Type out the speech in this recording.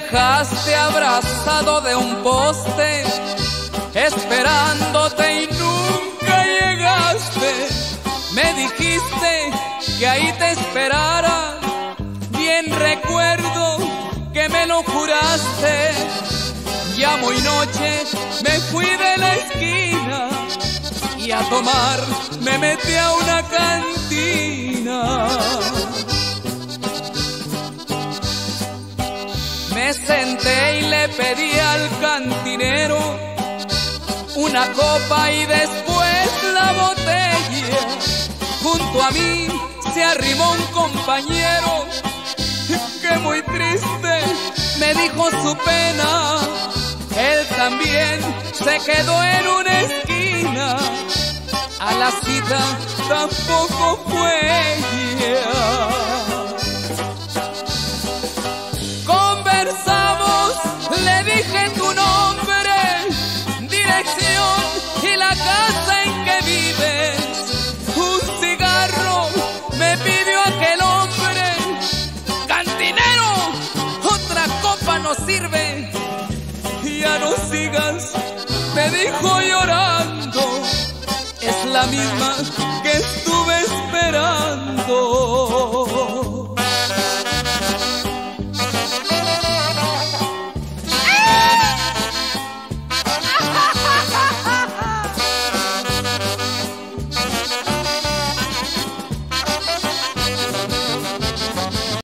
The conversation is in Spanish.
dejaste abrazado de un poste, esperándote y nunca llegaste. Me dijiste que ahí te esperara, bien recuerdo que me lo juraste. Ya muy noche me fui de la esquina y a tomar me metí a una cantina. Me senté y le pedí al cantinero una copa y después la botella. Junto a mí se arrimó un compañero que muy triste me dijo su pena. Él también se quedó en una esquina. A la cita tampoco fue Conversamos, sirve. Ya no sigas, me dijo llorando. Es la misma